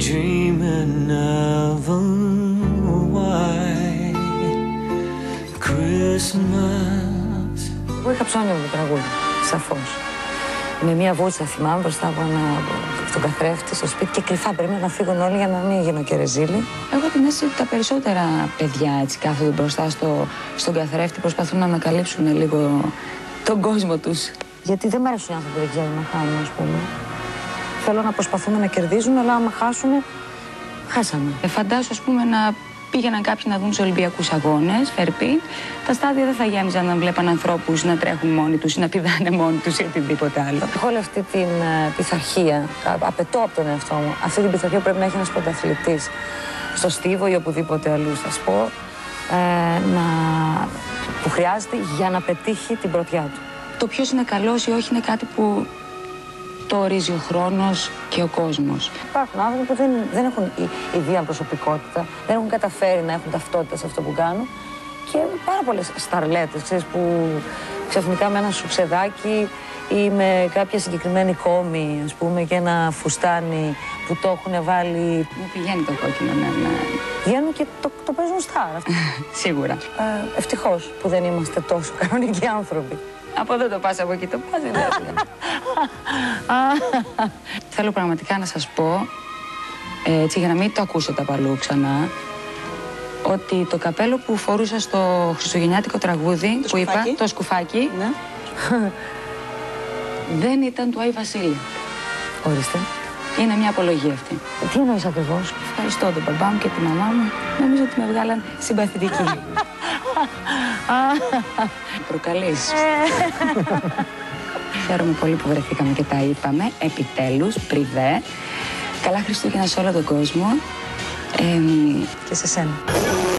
dreaming of a white Christmas. Εγώ είχα ψώνιο με το τραγούδι, σαφώς. Με μία βούτσα θυμάμαι μπροστά από ένα, στον καθρέφτη στο σπίτι και κρυφά περίμενα να φύγουν όλοι για να μην γίνω και ρεζίλη. Έχω την αίσθηση ότι τα περισσότερα παιδιά έτσι κάθονται μπροστά στο, στον καθρέφτη, προσπαθούν να ανακαλύψουν λίγο τον κόσμο τους. Γιατί δεν μ' αρέσουν οι άνθρωποι που δεν ξέρουν να χάνουν, ας πούμε. Θέλω να προσπαθούν να κερδίζουν, αλλά άμα χάσουν, χάσαμε. Ε, φαντάσου, ας πούμε, να πήγαιναν κάποιοι να δουν τους Ολυμπιακούς Αγώνες, Φερπίν. Τα στάδια δεν θα γέμιζαν να βλέπαν ανθρώπους να τρέχουν μόνοι τους ή να πηδάνε μόνοι τους ή οτιδήποτε άλλο. Έχω όλη αυτή την uh, πειθαρχία. Α, απαιτώ από τον εαυτό μου. Αυτή την πειθαρχία πρέπει να έχει ένας πρωταθλητής στο στίβο ή οπουδήποτε αλλού, θα σου πω, ε, να... που χρειάζεται για να πετύχει την πρωτιά του. Το ποιος είναι καλός ή όχι είναι κάτι που το ορίζει ο χρόνος και ο κόσμος. Υπάρχουν άνθρωποι που δεν, δεν έχουν ιδία προσωπικότητα, δεν έχουν καταφέρει να έχουν ταυτότητα σε αυτό που κάνουν. Και πάρα πολλές σταρλέτες, που ξαφνικά με ένα σουψεδάκι ή με κάποια συγκεκριμένη κόμη, ας πούμε, και ένα φουστάνι που το έχουν βάλει. Μου πηγαίνει το κόκκινο, ναι, ναι. Βγαίνουν και το, το παίζουν στάρ. Σίγουρα. Ε, Ευτυχώς που δεν είμαστε τόσο κανονικοί άνθρωποι. Από εδώ το πας, από εκεί το πας, δεν Θέλω πραγματικά να σας πω, έτσι για να μην το ακούσετε απαλού ξανά, ότι το καπέλο που φορούσα στο χριστουγεννιάτικο τραγούδι που είπα, το σκουφάκι, ναι. δεν ήταν του Άι Βασίλη. Ορίστε. Είναι μια απολογία αυτή. Τι εννοείς ακριβώς; Ευχαριστώ τον μπαμπά μου και τη μαμά μου. Νομίζω ότι με βγάλαν συμπαθητική. Προκαλείς. Χαίρομαι πολύ που βρεθήκαμε και τα είπαμε. Επιτέλους, πριβέ. Καλά Χριστούγεννα σε όλο τον κόσμο. Ε, και σε σένα.